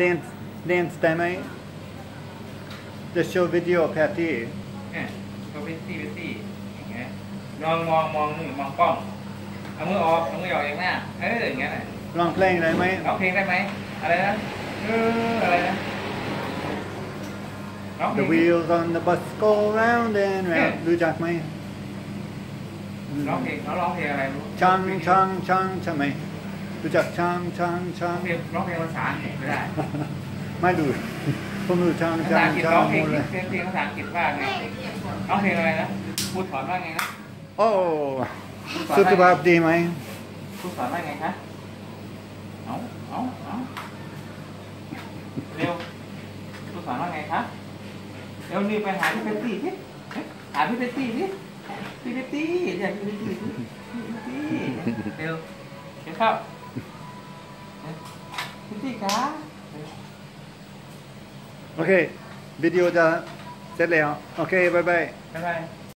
dance dance ได้ไหมจะโชว์วิดีโอแพทตี้เนี่ยก็เป็นตี้เป็นตี้อย่างเงี้ยมองมองมองนี่มองกล้องเอามือออกเอามือออกอย่างหน้าเอออย่างเงี้ยน่ะร้องเพลงได้ไหมร้องเพลงได้ไหมอะไรนะเอออะไรนะร้องเพล The ง wheels on the bus go round and round รู้จักไหมร้องเพลงเขาร้องเพลงอะไรรู้ช่างช่างช่างใช่ไหม รู้จักช่างช่างช่าร้องงเพลงร้องเพลงภาษาอังกฤษไม่ได้ ไม่ดูผมรู้ช่างภาช่าษางอังกฤษช่าร้องงเพลงหมดเลยเพลงเพลงภาษาอังกฤษว่าไงร้องเพลงอะไรนะพูดถอนว่าไงนะโอ้สุขภาพดีไหมพูดสอนว่าไงคะเอาเอาเอาเร็วพูดสอนว่าไงคะเร็วนี่ไปหาพี่เปตตี้สิเอ๊ะหาพี่เปตตี้สิพี่เปตตี้เรียกพี่เปตตี้สิพี่เปตตี้เร็วเร็วเข้าเอ๊ะ พี่เปตตี้คะโอเค วิดีโอจะเสร็จแล้ว โอเคบ๊ายบายบ๊ายบาย